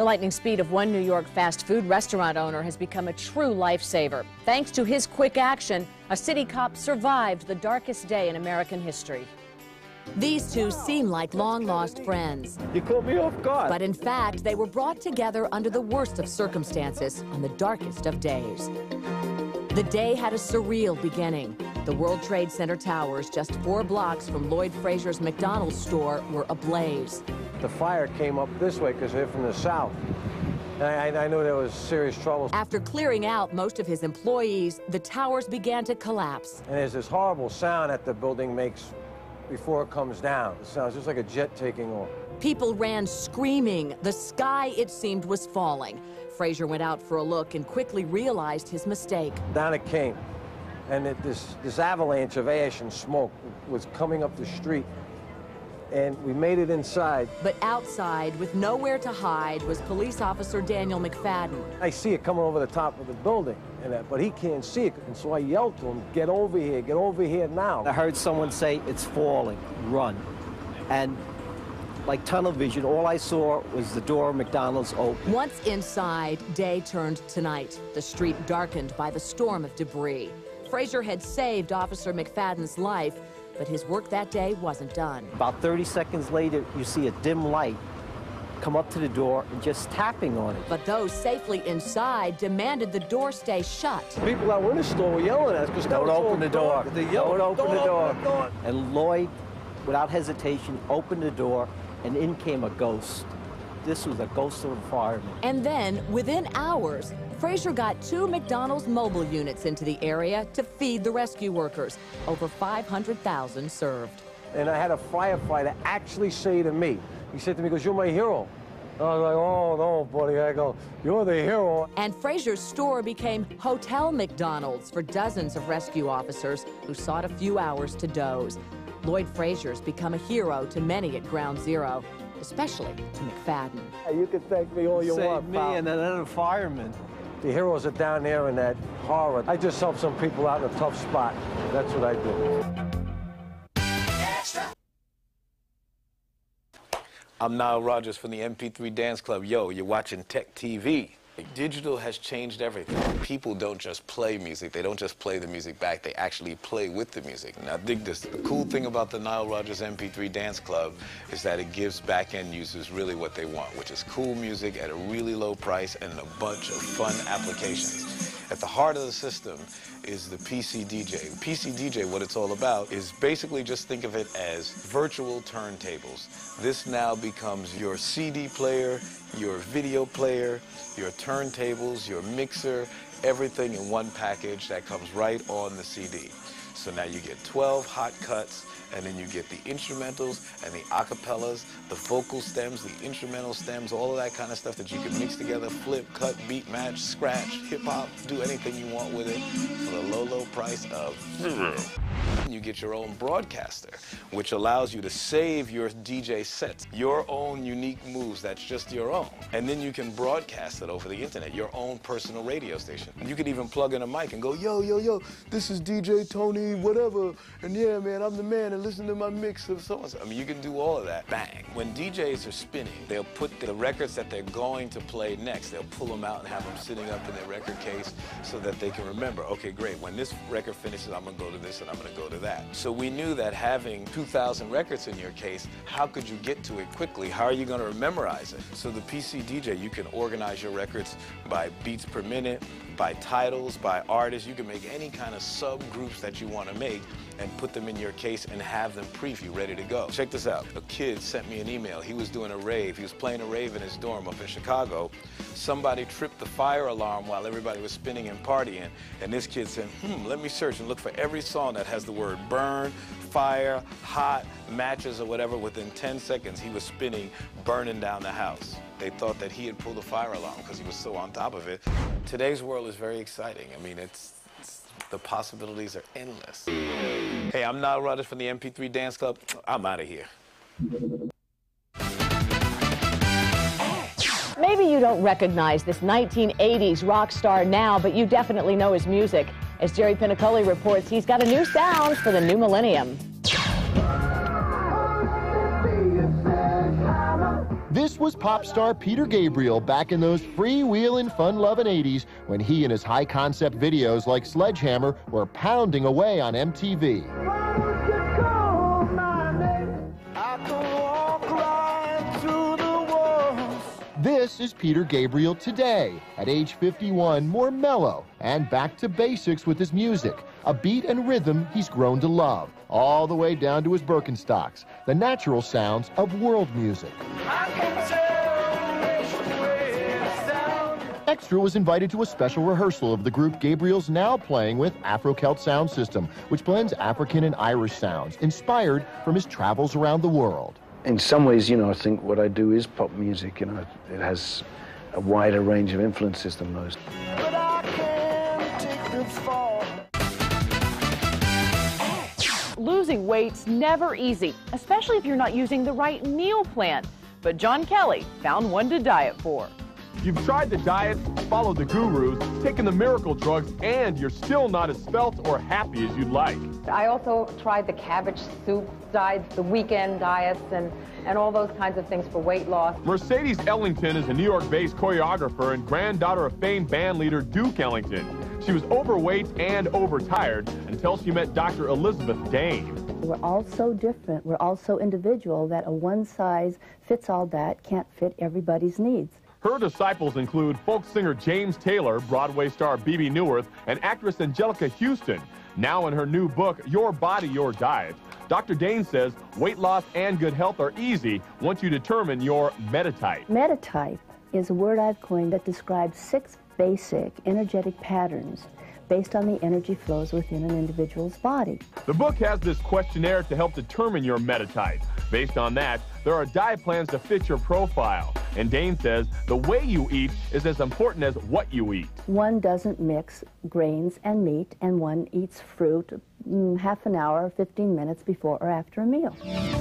The lightning speed of one New York fast food restaurant owner has become a true lifesaver. Thanks to his quick action, a city cop survived the darkest day in American history. These two seem like long lost friends. You caught me off guard. But in fact, they were brought together under the worst of circumstances on the darkest of days. The day had a surreal beginning. The World Trade Center towers, just four blocks from Lloyd Frazier's McDonald's store, were ablaze. The fire came up this way because they're from the south. I, I, knew there was serious trouble. After clearing out most of his employees, the towers began to collapse. And there's this horrible sound that the building makes before it comes down. It sounds just like a jet taking off. People ran screaming. The sky, it seemed, was falling. Frazier went out for a look and quickly realized his mistake. Down it came. And it, this, this avalanche of ash and smoke was coming up the street and we made it inside. But outside, with nowhere to hide, was police officer Daniel McFadden. I see it coming over the top of the building, and that, but he can't see it, and so I yelled to him, get over here, get over here now. I heard someone say, it's falling, run. And like tunnel vision, all I saw was the door of McDonald's open. Once inside, day turned to night. The street darkened by the storm of debris. Frazier had saved Officer McFadden's life, but his work that day wasn't done. About 30 seconds later, you see a dim light come up to the door and just tapping on it. But those safely inside demanded the door stay shut. People that were in the store were yelling at us because don't open the door. They yelled, don't open, don't the, door. open the door. And Lloyd, without hesitation, opened the door and in came a ghost. This was a ghost of a fireman. And then, within hours, Frazier got two McDonald's mobile units into the area to feed the rescue workers. Over 500,000 served. And I had a firefighter actually say to me, he said to me, goes, you're my hero. I was like, oh, no, buddy. I go, you're the hero. And Frazier's store became Hotel McDonald's for dozens of rescue officers who sought a few hours to doze. Lloyd Frazier's become a hero to many at Ground Zero, especially to McFadden. You can thank me all you Save want, me pal. and another fireman. The heroes are down there in that horror. I just help some people out in a tough spot. That's what I do. I'm Nile Rodgers from the MP3 Dance Club. Yo, you're watching Tech TV. Digital has changed everything. People don't just play music. They don't just play the music back. They actually play with the music. Now, dig this. The cool thing about the Nile Rodgers MP3 Dance Club is that it gives back-end users really what they want, which is cool music at a really low price and a bunch of fun applications. At the heart of the system is the PC DJ. PC DJ, what it's all about, is basically just think of it as virtual turntables. This now becomes your CD player, your video player, your turntables, your mixer, everything in one package that comes right on the CD. So now you get 12 hot cuts, and then you get the instrumentals and the acapellas, the vocal stems, the instrumental stems, all of that kind of stuff that you can mix together, flip, cut, beat, match, scratch, hip hop, do anything you want with it for the low, low price of zero. You get your own broadcaster, which allows you to save your DJ sets, your own unique moves that's just your own. And then you can broadcast it over the internet, your own personal radio station. You can even plug in a mic and go, yo, yo, yo, this is DJ Tony, whatever. And yeah, man, I'm the man, and listen to my mix of songs. I mean, you can do all of that. Bang. When DJs are spinning, they'll put the records that they're going to play next, they'll pull them out and have them sitting up in their record case so that they can remember, okay, great, when this record finishes, I'm gonna go to this and I'm gonna go to that. So we knew that having 2,000 records in your case, how could you get to it quickly? How are you to memorize it? So the PC DJ, you can organize your records by beats per minute, by titles, by artists. You can make any kind of subgroups that you want to make and put them in your case and have them preview ready to go. Check this out. A kid sent me an email. He was doing a rave. He was playing a rave in his dorm up in Chicago. Somebody tripped the fire alarm while everybody was spinning and partying. And this kid said, hmm, let me search and look for every song that has the word burn, fire, hot, matches, or whatever. Within 10 seconds, he was spinning, burning down the house. They thought that he had pulled a fire alarm because he was so on top of it. Today's world is very exciting. I mean, it's, it's the possibilities are endless. Hey, I'm Nile Rodgers from the MP3 Dance Club. I'm out of here. Maybe you don't recognize this 1980s rock star now, but you definitely know his music. As Jerry Penacoli reports, he's got a new sound for the new millennium. This was pop star Peter Gabriel back in those freewheeling, fun loving 80s when he and his high concept videos like Sledgehammer were pounding away on MTV. This is Peter Gabriel today, at age 51, more mellow and back to basics with his music, a beat and rhythm he's grown to love, all the way down to his Birkenstocks, the natural sounds of world music. Extra was invited to a special rehearsal of the group Gabriel's now playing with Afro-Celt sound system, which blends African and Irish sounds, inspired from his travels around the world in some ways, you know, I think what I do is pop music. You know, it has a wider range of influences than most. Losing weight's never easy, especially if you're not using the right meal plan. But John Kelly found one to diet for. You've tried the diet, followed the gurus, taken the miracle drugs, and you're still not as svelte or happy as you'd like. I also tried the cabbage soup diets, the weekend diets, and, and all those kinds of things for weight loss. Mercedes Ellington is a New York-based choreographer and granddaughter of famed band leader Duke Ellington. She was overweight and overtired until she met Dr. Elizabeth Dane. We're all so different. We're all so individual that a one-size-fits-all diet can't fit everybody's needs. Her disciples include folk singer James Taylor, Broadway star Bebe Neuwirth, and actress Anjelica Huston. Now in her new book, Your Body, Your Diet, Dr. Dane says weight loss and good health are easy once you determine your metatype. Metatype is a word I've coined that describes six basic energetic patterns based on the energy flows within an individual's body. The book has this questionnaire to help determine your metatype. Based on that, there are diet plans to fit your profile. And Dane says the way you eat is as important as what you eat. One doesn't mix grains and meat, and one eats fruit mm, half an hour, 15 minutes before or after a meal.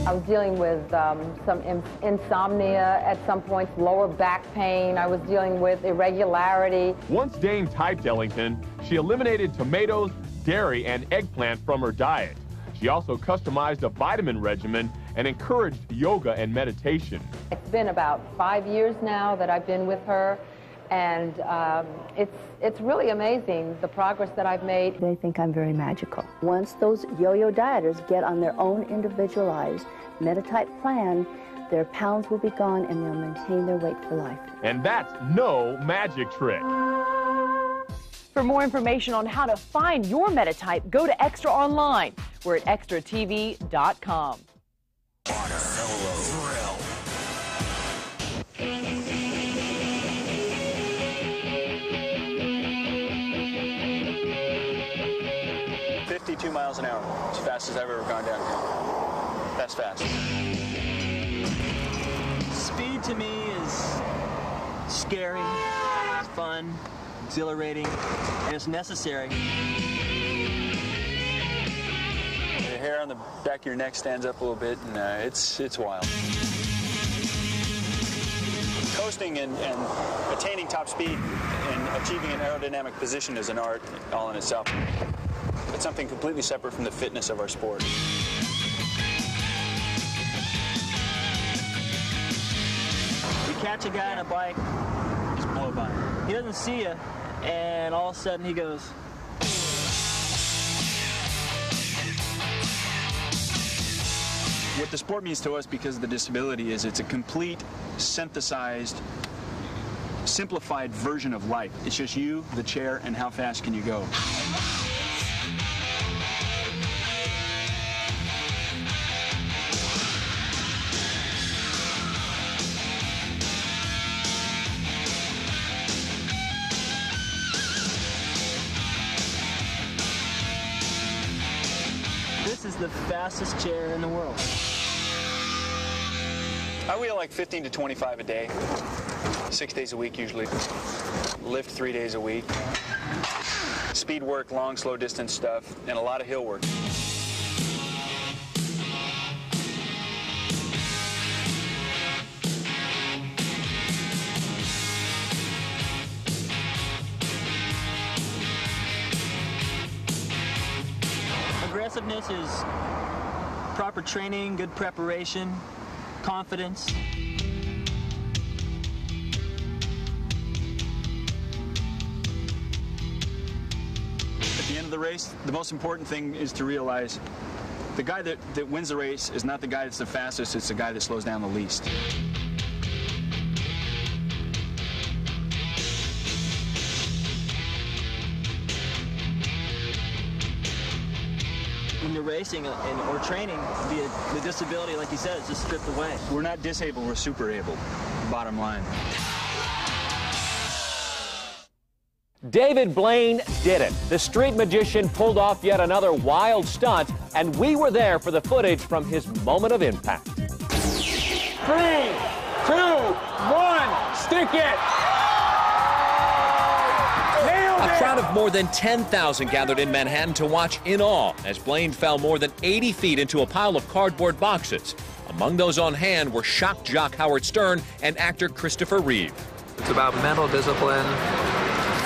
I was dealing with um, some insomnia at some points, lower back pain. I was dealing with irregularity. Once Dane typed Ellington, she eliminated tomatoes, dairy, and eggplant from her diet. She also customized a vitamin regimen and encouraged yoga and meditation. It's been about five years now that I've been with her, and um, it's, it's really amazing the progress that I've made. They think I'm very magical. Once those yo-yo dieters get on their own individualized Metatype plan, their pounds will be gone and they'll maintain their weight for life. And that's no magic trick. For more information on how to find your Metatype, go to Extra Online. We're at extratv.com. miles an hour. It's as fast as I've ever gone downhill. That's fast. Speed to me is scary, fun, exhilarating, and it's necessary The hair on the back of your neck stands up a little bit, and uh, it's it's wild. Coasting and, and attaining top speed and achieving an aerodynamic position is an art all in itself. It's something completely separate from the fitness of our sport. You catch a guy on a bike, just blow by. He doesn't see you, and all of a sudden he goes, What the sport means to us because of the disability is it's a complete, synthesized, simplified version of life. It's just you, the chair, and how fast can you go. Fastest chair in the world. I wheel like 15 to 25 a day, six days a week usually. Lift three days a week. Speed work, long, slow distance stuff, and a lot of hill work. Aggressiveness is proper training, good preparation, confidence. At the end of the race, the most important thing is to realize the guy that, that wins the race is not the guy that's the fastest, it's the guy that slows down the least. You're racing and, or training, the, the disability, like you said, is just stripped away. We're not disabled, we're super able, bottom line. David Blaine did it. The street magician pulled off yet another wild stunt, and we were there for the footage from his moment of impact. Three, two, one, stick it! A crowd of more than 10,000 gathered in Manhattan to watch in awe as Blaine fell more than 80 feet into a pile of cardboard boxes. Among those on hand were shock jock Howard Stern and actor Christopher Reeve. It's about mental discipline,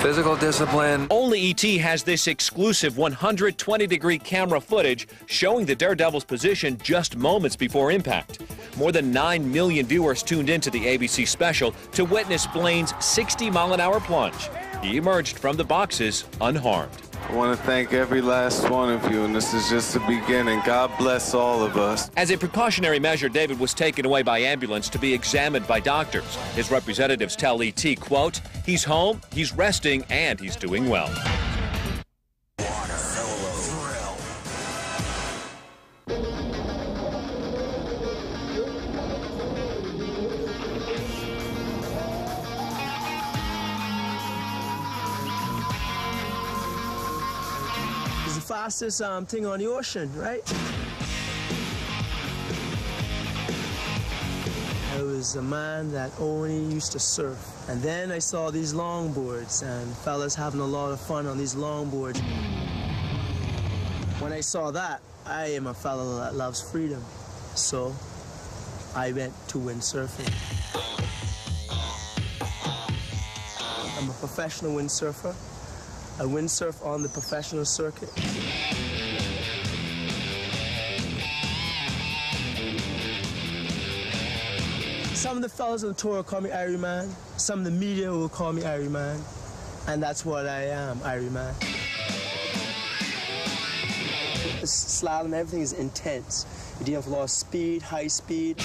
physical discipline. Only ET has this exclusive 120 degree camera footage showing the Daredevil's position just moments before impact. More than 9 million viewers tuned into the ABC special to witness Blaine's 60 mile an hour plunge. He emerged from the boxes unharmed. I want to thank every last one of you, and this is just the beginning. God bless all of us. As a precautionary measure, David was taken away by ambulance to be examined by doctors. His representatives tell ET, quote, he's home, he's resting, and he's doing well. Fastest um, thing on the ocean, right? I was a man that only used to surf. And then I saw these longboards and fellas having a lot of fun on these longboards. When I saw that, I am a fellow that loves freedom. So I went to windsurfing. I'm a professional windsurfer. I windsurf on the professional circuit. Some of the fellas on the tour will call me Irie Man. Some of the media will call me Irie Man. And that's what I am, Irie Man. Slalom, everything is intense. You deal with a lot of speed, high speed.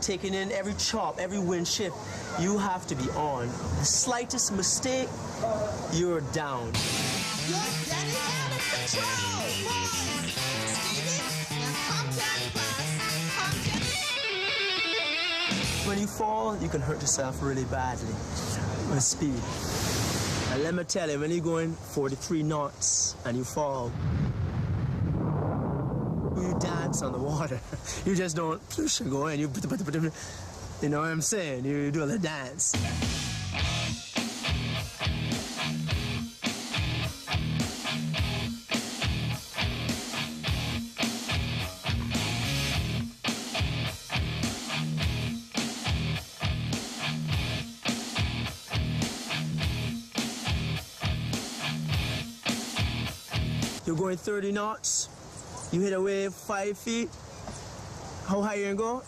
Taking in every chop, every wind shift. You have to be on. The slightest mistake, you're down. When you fall, you can hurt yourself really badly with speed. And let me tell you, when you're going 43 knots and you fall, dance on the water. You just don't go and you, you know what I'm saying? You do a little dance. You're going 30 knots. You hit a wave five feet. How high you gonna go?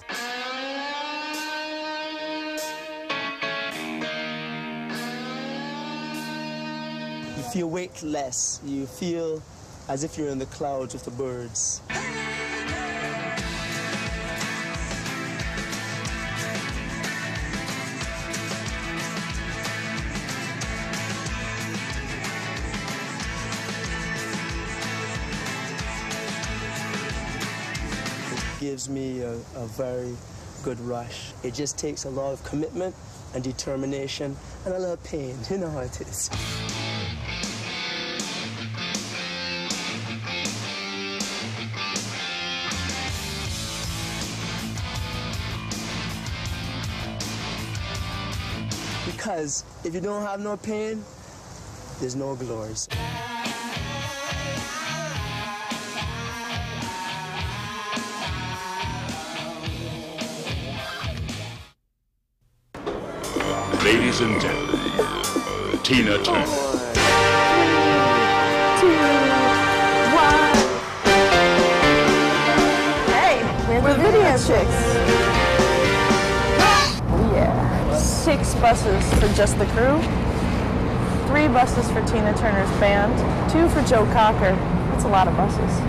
You feel weightless. You feel as if you're in the clouds with the birds. Gives me a, a very good rush. It just takes a lot of commitment and determination and a little pain. You know how it is. Because if you don't have no pain, there's no glories. ladies and gentlemen, uh, Tina Turner. Four, three, two, one. Hey, we're video chicks. Yeah, six buses for just the crew, three buses for Tina Turner's band, two for Joe Cocker. That's a lot of buses.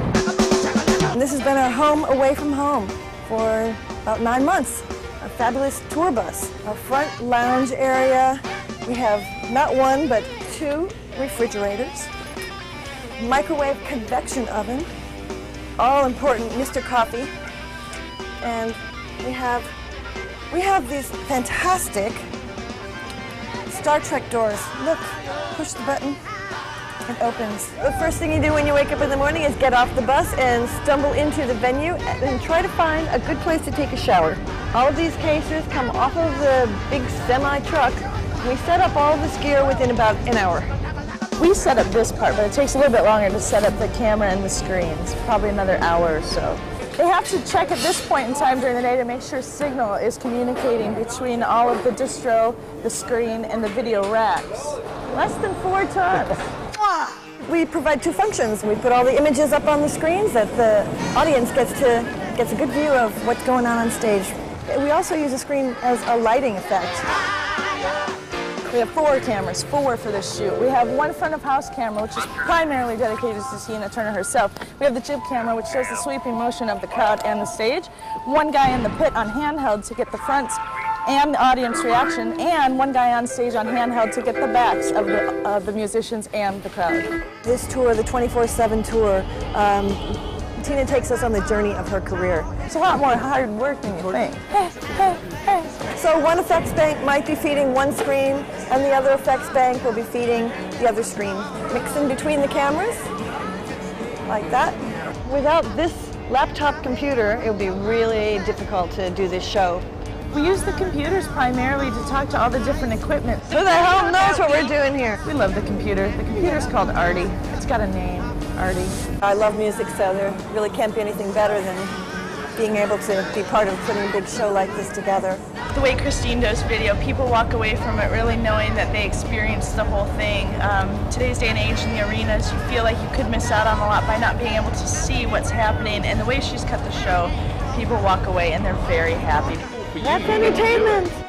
And this has been our home away from home for about nine months. A fabulous tour bus. Our front lounge area, we have not one but two refrigerators, microwave convection oven, all important Mr. Coffee, and we have we have these fantastic Star Trek doors. Look, push the button, it opens. The first thing you do when you wake up in the morning is get off the bus and stumble into the venue and try to find a good place to take a shower. All of these cases come off of the big semi truck. We set up all this gear within about an hour. We set up this part, but it takes a little bit longer to set up the camera and the screens, probably another hour or so. They have to check at this point in time during the day to make sure signal is communicating between all of the distro, the screen, and the video racks. Less than four tons. We provide two functions. We put all the images up on the screens that the audience gets to gets a good view of what's going on on stage. We also use a screen as a lighting effect. We have four cameras, four for this shoot. We have one front of house camera, which is primarily dedicated to Tina Turner herself. We have the jib camera, which shows the sweeping motion of the crowd and the stage. One guy in the pit on handheld to get the fronts and the audience reaction, and one guy on stage on handheld to get the backs of the, of the musicians and the crowd. This tour, the 24-7 tour, um, Tina takes us on the journey of her career. It's a lot more hard work than you think. So one effects bank might be feeding one screen, and the other effects bank will be feeding the other screen. Mixing between the cameras, like that. Without this laptop computer, it would be really difficult to do this show. We use the computers primarily to talk to all the different equipment. Who the hell knows what we're doing here? We love the computer. The computer's called Artie. It's got a name, Artie. I love music, so there really can't be anything better than being able to be part of putting a big show like this together. The way Christine does video, people walk away from it really knowing that they experienced the whole thing. Um, today's day and age in the arenas, you feel like you could miss out on a lot by not being able to see what's happening. And the way she's cut the show, people walk away and they're very happy. That's entertainment.